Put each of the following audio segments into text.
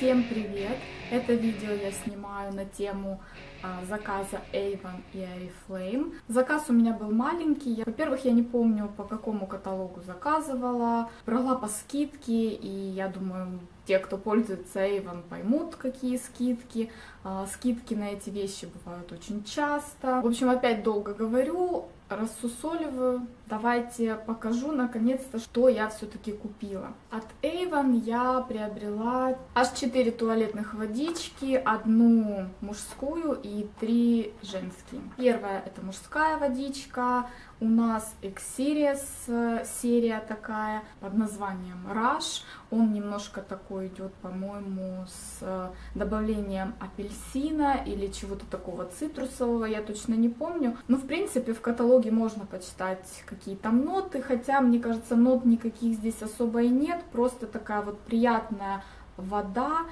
Всем привет! Это видео я снимаю на тему а, заказа Avon и Oriflame. Заказ у меня был маленький. Во-первых, я не помню, по какому каталогу заказывала. Брала по скидке, и я думаю, те, кто пользуется Avon, поймут, какие скидки. А, скидки на эти вещи бывают очень часто. В общем, опять долго говорю рассусоливаю. Давайте покажу наконец-то, что я все-таки купила. От Avon я приобрела аж 4 туалетных водички, одну мужскую и три женские. Первая это мужская водичка, у нас X-Series э, серия такая под названием Rush. Он немножко такой идет, по-моему, с э, добавлением апельсина или чего-то такого цитрусового, я точно не помню. Но, в принципе, в каталоге можно почитать какие там ноты, хотя, мне кажется, нот никаких здесь особо и нет, просто такая вот приятная вода,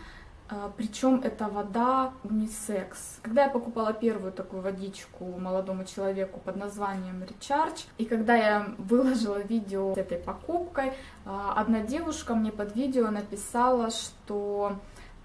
а, Причем это вода унисекс. Когда я покупала первую такую водичку молодому человеку под названием Recharge, и когда я выложила видео с этой покупкой, а, одна девушка мне под видео написала, что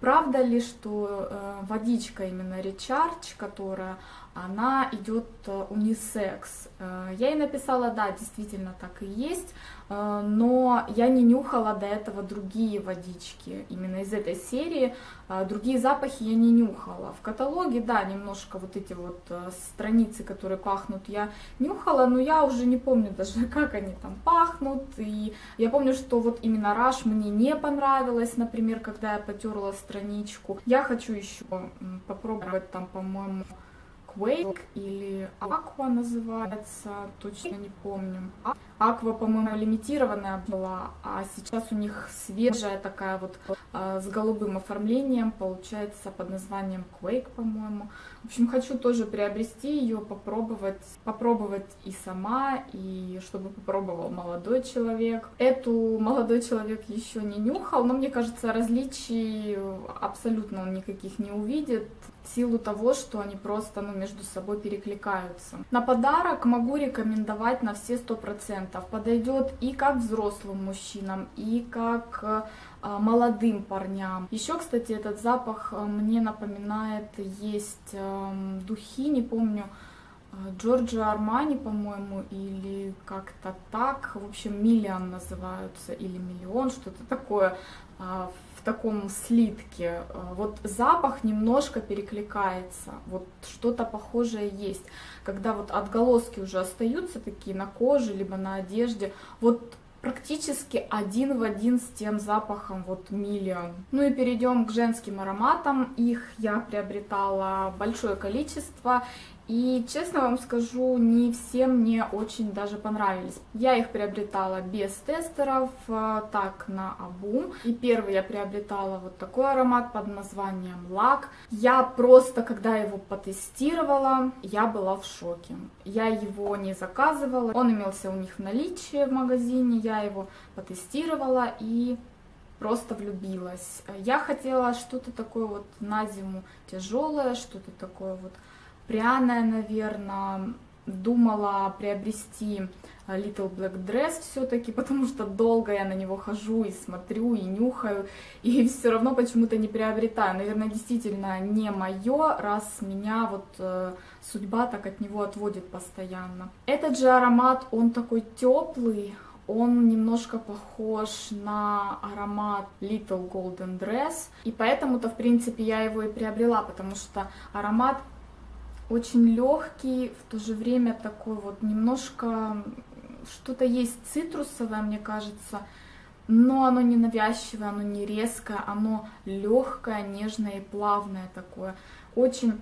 правда ли, что э, водичка именно Recharge, которая она идет э, унисекс. Э, я ей написала, да, действительно так и есть, э, но я не нюхала до этого другие водички, именно из этой серии, другие запахи я не нюхала. В каталоге, да, немножко вот эти вот страницы, которые пахнут, я нюхала, но я уже не помню даже, как они там пахнут, и я помню, что вот именно Раш мне не понравилось, например, когда я потерла страничку. Я хочу еще попробовать там, по-моему, Quake или Aqua называется, точно не помню. Аква, по-моему, лимитированная была, а сейчас у них свежая такая вот э, с голубым оформлением, получается под названием Quake, по-моему. В общем, хочу тоже приобрести ее, попробовать, попробовать и сама, и чтобы попробовал молодой человек. Эту молодой человек еще не нюхал, но мне кажется, различий абсолютно он никаких не увидит в силу того, что они просто ну, между собой перекликаются. На подарок могу рекомендовать на все 100% подойдет и как взрослым мужчинам, и как э, молодым парням. Еще, кстати, этот запах э, мне напоминает, есть эм, духи, не помню, э, Джорджо Армани, по-моему, или как-то так, в общем, Миллион называются, или Миллион, что-то такое, в таком слитке. Вот запах немножко перекликается, вот что-то похожее есть. Когда вот отголоски уже остаются такие на коже, либо на одежде, вот практически один в один с тем запахом вот Миллион. Ну и перейдем к женским ароматам. Их я приобретала большое количество. И честно вам скажу, не все мне очень даже понравились. Я их приобретала без тестеров, э, так на обум. И первый я приобретала вот такой аромат под названием Лак. Я просто, когда его потестировала, я была в шоке. Я его не заказывала, он имелся у них в наличии в магазине, я его потестировала и просто влюбилась. Я хотела что-то такое вот на зиму тяжелое, что-то такое вот пряная, наверное. Думала приобрести э, Little Black Dress все-таки, потому что долго я на него хожу и смотрю, и нюхаю, и все равно почему-то не приобретаю. Наверное, действительно не мое, раз меня вот э, судьба так от него отводит постоянно. Этот же аромат, он такой теплый, он немножко похож на аромат Little Golden Dress, и поэтому-то, в принципе, я его и приобрела, потому что аромат очень легкий, в то же время такой вот немножко что-то есть цитрусовое, мне кажется, но оно не навязчивое, оно не резкое, оно легкое, нежное и плавное такое. Очень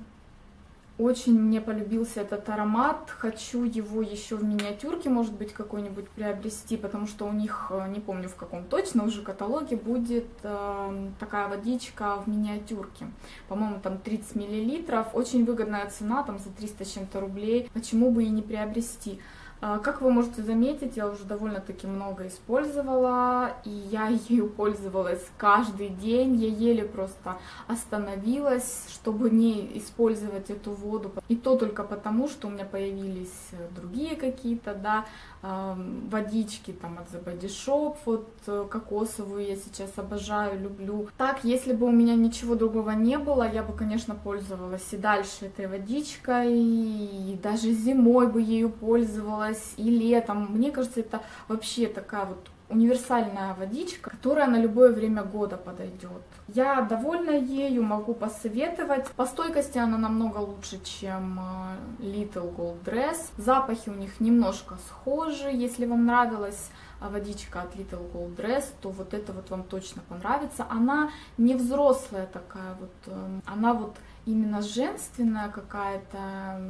очень мне полюбился этот аромат. Хочу его еще в миниатюрке, может быть, какой-нибудь приобрести, потому что у них, э, не помню в каком точно уже каталоге, будет э, такая водичка в миниатюрке. По-моему, там 30 миллилитров. Очень выгодная цена, там за 300 с чем-то рублей. Почему бы и не приобрести? А, как вы можете заметить, я уже довольно-таки много использовала, и я ею пользовалась каждый день. Я еле просто остановилась, чтобы не использовать эту воду. И то только потому, что у меня появились другие какие-то, да, водички там от The Body Shop, вот э, кокосовую я сейчас обожаю, люблю. Так, если бы у меня ничего другого не было, я бы, конечно, пользовалась и дальше этой водичкой, и даже зимой бы ею пользовалась, и летом. Мне кажется, это вообще такая вот универсальная водичка, которая на любое время года подойдет. Я довольна ею, могу посоветовать. По стойкости она намного лучше, чем э, Little Gold Dress. Запахи у них немножко схожи. Если вам нравилась водичка от Little Gold Dress, то вот это вот вам точно понравится. Она не взрослая такая вот, э, она вот именно женственная какая-то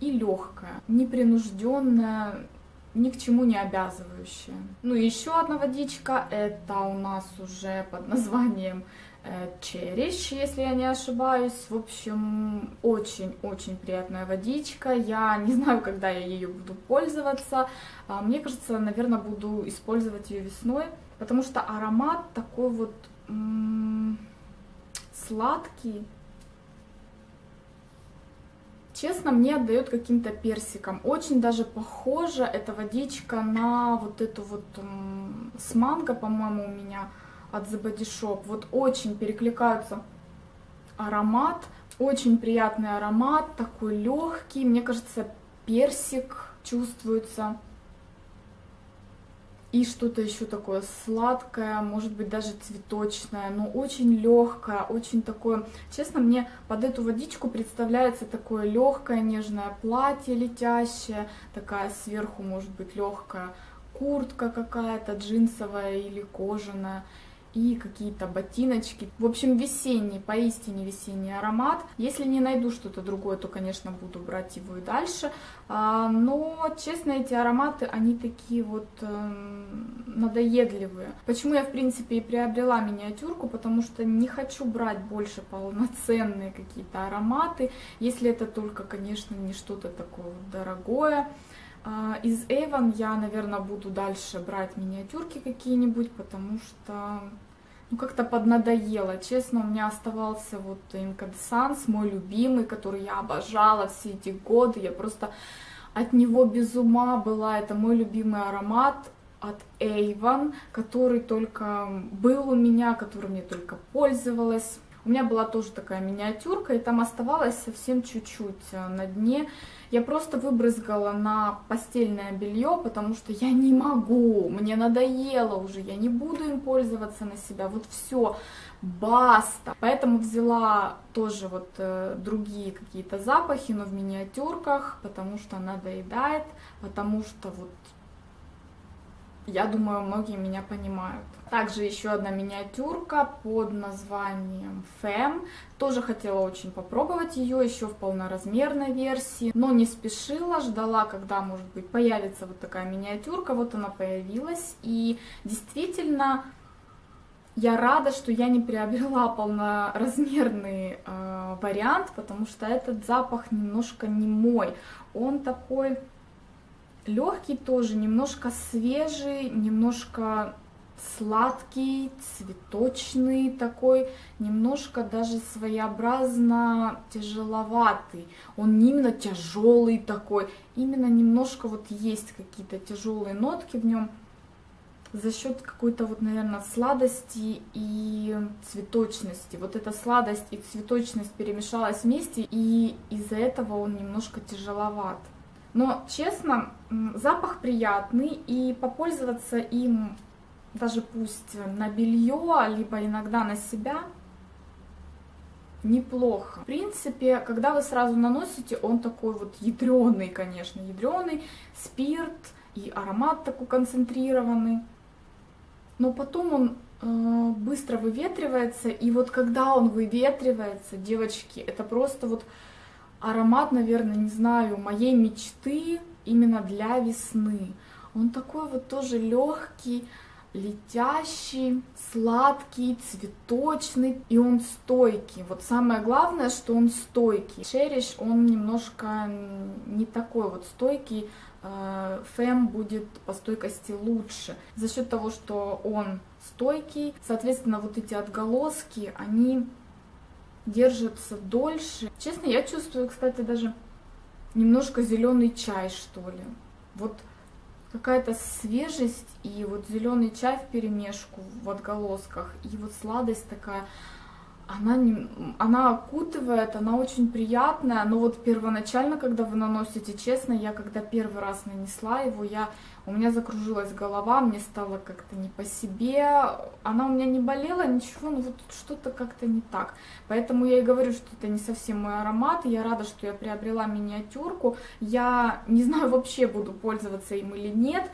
и легкая, непринужденная, ни к чему не обязывающая. Ну и еще одна водичка, это у нас уже под названием Чериш, если я не ошибаюсь. В общем, очень-очень приятная водичка. Я не знаю, когда я ее буду пользоваться. А, мне кажется, наверное, буду использовать ее весной, потому что аромат такой вот сладкий, Честно, мне отдает каким-то персиком. Очень даже похожа эта водичка на вот эту вот с манго, по-моему, у меня от The Body Shop. Вот очень перекликаются аромат, очень приятный аромат, такой легкий. Мне кажется, персик чувствуется и что-то еще такое сладкое, может быть даже цветочное, но очень легкое, очень такое. Честно, мне под эту водичку представляется такое легкое нежное платье летящее, такая сверху может быть легкая куртка какая-то джинсовая или кожаная и какие-то ботиночки. В общем, весенний, поистине весенний аромат. Если не найду что-то другое, то, конечно, буду брать его и дальше. А, но, честно, эти ароматы, они такие вот эм, надоедливые. Почему я, в принципе, и приобрела миниатюрку? Потому что не хочу брать больше полноценные какие-то ароматы, если это только, конечно, не что-то такое дорогое. А, из Avon я, наверное, буду дальше брать миниатюрки какие-нибудь, потому что ну, как-то поднадоело. Честно, у меня оставался вот Incandescence, мой любимый, который я обожала все эти годы. Я просто от него без ума была. Это мой любимый аромат от Avon, который только был у меня, которым я только пользовалась. У меня была тоже такая миниатюрка, и там оставалось совсем чуть-чуть э, на дне. Я просто выбрызгала на постельное белье, потому что я не могу, мне надоело уже, я не буду им пользоваться на себя. Вот все, баста. Поэтому взяла тоже вот э, другие какие-то запахи, но в миниатюрках, потому что надоедает, потому что вот я думаю, многие меня понимают. Также еще одна миниатюрка под названием Fem. Тоже хотела очень попробовать ее еще в полноразмерной версии, но не спешила, ждала, когда, может быть, появится вот такая миниатюрка. Вот она появилась. И действительно, я рада, что я не приобрела полноразмерный э, вариант, потому что этот запах немножко не мой. Он такой легкий тоже, немножко свежий, немножко сладкий, цветочный такой, немножко даже своеобразно тяжеловатый. Он не именно тяжелый такой, именно немножко вот есть какие-то тяжелые нотки в нем за счет какой-то вот, наверное, сладости и цветочности. Вот эта сладость и цветочность перемешалась вместе, и из-за этого он немножко тяжеловат. Но, честно, запах приятный, и попользоваться им даже пусть на белье, либо иногда на себя, неплохо. В принципе, когда вы сразу наносите, он такой вот ядреный, конечно, ядреный, спирт и аромат такой концентрированный. Но потом он э, быстро выветривается, и вот когда он выветривается, девочки, это просто вот аромат, наверное, не знаю, моей мечты именно для весны. Он такой вот тоже легкий, летящий, сладкий, цветочный, и он стойкий. Вот самое главное, что он стойкий. Чериш, он немножко не такой вот стойкий, Фэм будет по стойкости лучше. За счет того, что он стойкий, соответственно, вот эти отголоски, они держатся дольше. Честно, я чувствую, кстати, даже немножко зеленый чай, что ли. Вот какая-то свежесть и вот зеленый чай в перемешку в отголосках и вот сладость такая она, не, она окутывает, она очень приятная, но вот первоначально, когда вы наносите, честно, я когда первый раз нанесла его, я, у меня закружилась голова, мне стало как-то не по себе, она у меня не болела, ничего, но вот что-то как-то не так. Поэтому я и говорю, что это не совсем мой аромат, я рада, что я приобрела миниатюрку, я не знаю вообще, буду пользоваться им или нет,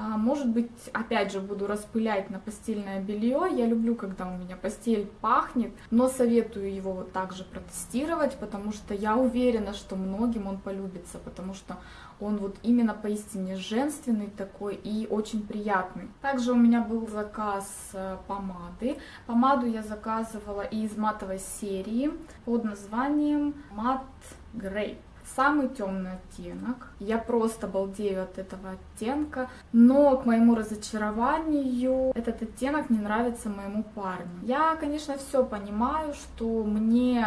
может быть, опять же, буду распылять на постельное белье. Я люблю, когда у меня постель пахнет, но советую его вот также протестировать, потому что я уверена, что многим он полюбится, потому что он вот именно поистине женственный такой и очень приятный. Также у меня был заказ э, помады. Помаду я заказывала из матовой серии под названием Matte Grape самый темный оттенок. Я просто балдею от этого оттенка. Но к моему разочарованию этот оттенок не нравится моему парню. Я, конечно, все понимаю, что мне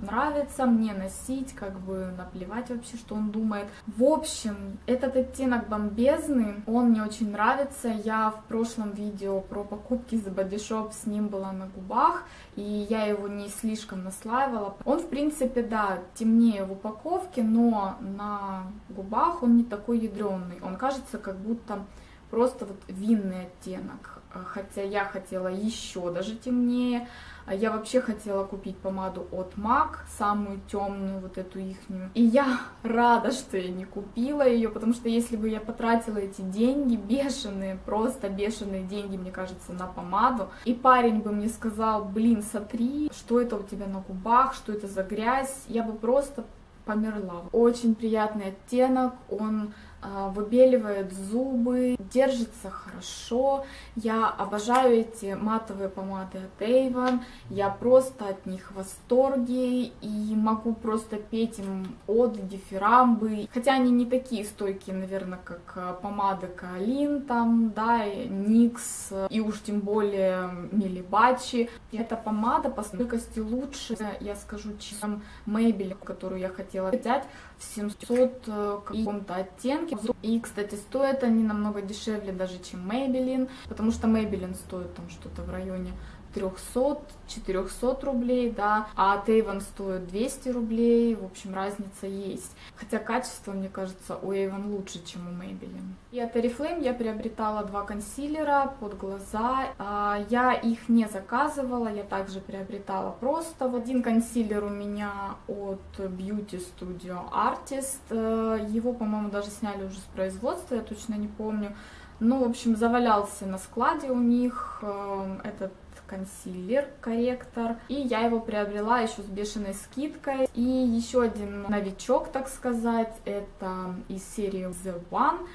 нравится мне носить, как бы наплевать вообще, что он думает. В общем, этот оттенок бомбезный, он мне очень нравится. Я в прошлом видео про покупки за Shop с ним была на губах, и я его не слишком наслаивала. Он, в принципе, да, темнее в упаковке, но на губах он не такой ядреный. Он кажется, как будто просто вот винный оттенок, хотя я хотела еще даже темнее. А я вообще хотела купить помаду от MAC, самую темную, вот эту ихнюю. И я рада, что я не купила ее, потому что если бы я потратила эти деньги, бешеные, просто бешеные деньги, мне кажется, на помаду, и парень бы мне сказал, блин, смотри, что это у тебя на губах, что это за грязь, я бы просто померла. Очень приятный оттенок, он выбеливает зубы, держится хорошо. Я обожаю эти матовые помады от Avon, я просто от них в восторге и могу просто петь им оды, дифирамбы. Хотя они не такие стойкие, наверное, как а, помады Каолин там, да, Никс и уж тем более Милибачи. Эта помада по стойкости лучше, я скажу, чем Maybelline, которую я хотела взять в 700 э, каком-то оттенке. И, кстати, стоят они намного дешевле даже, чем Maybelline, потому что Maybelline стоит там что-то в районе 300-400 рублей, да, а Avon стоит 200 рублей, в общем, разница есть. Хотя качество, мне кажется, у Avon лучше, чем у Maybelline. И от Oriflame я приобретала два консилера под глаза. А, я их не заказывала, я также приобретала просто. Один консилер у меня от Beauty Studio Artist. Э, его, по-моему, даже сняли уже с производства, я точно не помню. Ну, в общем, завалялся на складе у них э, этот консилер, корректор. И я его приобрела еще с бешеной скидкой. И еще один новичок, так сказать, это из серии The One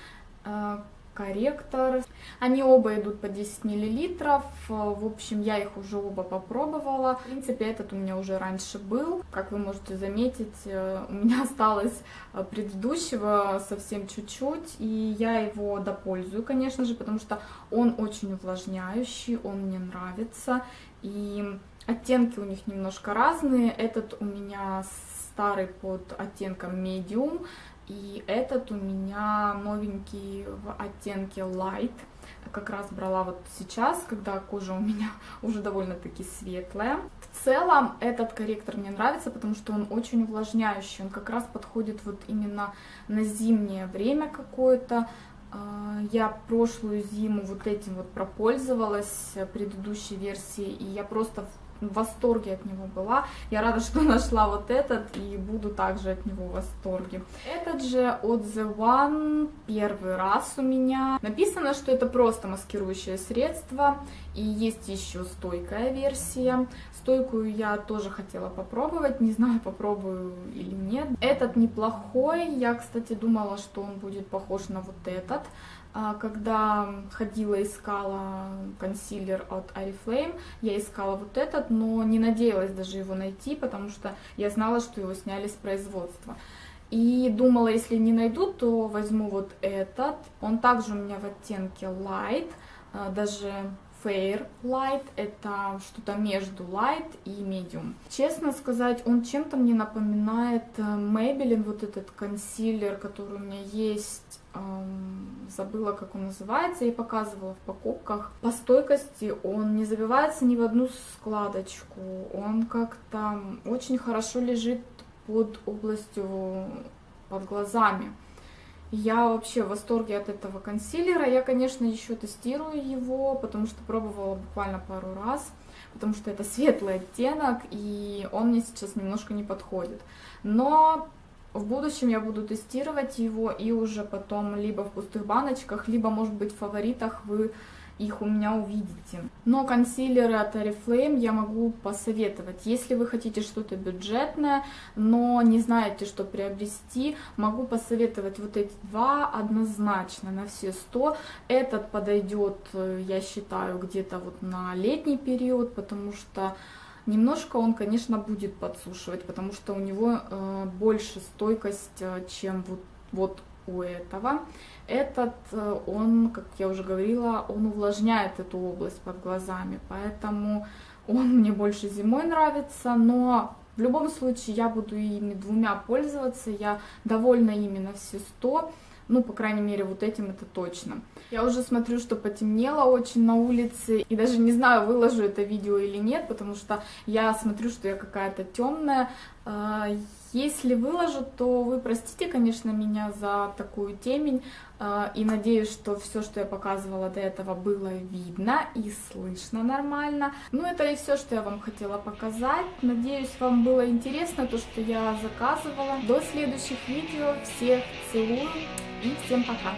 э, корректор. Они оба идут по 10 миллилитров. В общем, я их уже оба попробовала. В принципе, этот у меня уже раньше был. Как вы можете заметить, э, у меня осталось э, предыдущего совсем чуть-чуть. И я его допользую, конечно же, потому что он очень увлажняющий, он мне нравится. И оттенки у них немножко разные. Этот у меня старый под оттенком medium, и этот у меня новенький в оттенке Light. Как раз брала вот сейчас, когда кожа у меня уже довольно-таки светлая. В целом этот корректор мне нравится, потому что он очень увлажняющий. Он как раз подходит вот именно на зимнее время какое-то. А, я прошлую зиму вот этим вот пропользовалась, предыдущей версии, и я просто восторге от него была. Я рада, что нашла вот этот и буду также от него в восторге. Этот же от The One первый раз у меня. Написано, что это просто маскирующее средство и есть еще стойкая версия. Стойкую я тоже хотела попробовать, не знаю, попробую или нет. Этот неплохой, я, кстати, думала, что он будет похож на вот этот, когда ходила, искала консилер от Oriflame, я искала вот этот, но не надеялась даже его найти, потому что я знала, что его сняли с производства. И думала, если не найду, то возьму вот этот. Он также у меня в оттенке Light, а, даже Fair Light, это что-то между Light и Medium. Честно сказать, он чем-то мне напоминает э, Maybelline, вот этот консилер, который у меня есть, эм, забыла, как он называется, я показывала в покупках. По стойкости он не забивается ни в одну складочку, он как-то очень хорошо лежит под областью, под глазами. Я вообще в восторге от этого консилера. Я, конечно, еще тестирую его, потому что пробовала буквально пару раз, потому что это светлый оттенок, и он мне сейчас немножко не подходит. Но в будущем я буду тестировать его и уже потом либо в пустых баночках, либо, может быть, в фаворитах вы их у меня увидите. Но консилеры от Oriflame я могу посоветовать. Если вы хотите что-то бюджетное, но не знаете, что приобрести, могу посоветовать вот эти два однозначно на все 100. Этот подойдет, э, я считаю, где-то вот на летний период, потому что Немножко он, конечно, будет подсушивать, потому что у него э, больше стойкость, э, чем вот, вот у этого. Этот, э, он, как я уже говорила, он увлажняет эту область под глазами, поэтому он мне больше зимой нравится, но в любом случае я буду ими двумя пользоваться, я довольна ими на все сто. Ну, по крайней мере, вот этим это точно. Я уже смотрю, что потемнело очень на улице, и даже не знаю, выложу это видео или нет, потому что я смотрю, что я какая-то темная. Если выложу, то вы простите, конечно, меня за такую темень, а, и надеюсь, что все, что я показывала до этого, было видно и слышно нормально. Ну, это и все, что я вам хотела показать. Надеюсь, вам было интересно то, что я заказывала. До следующих видео. Всех целую и всем пока!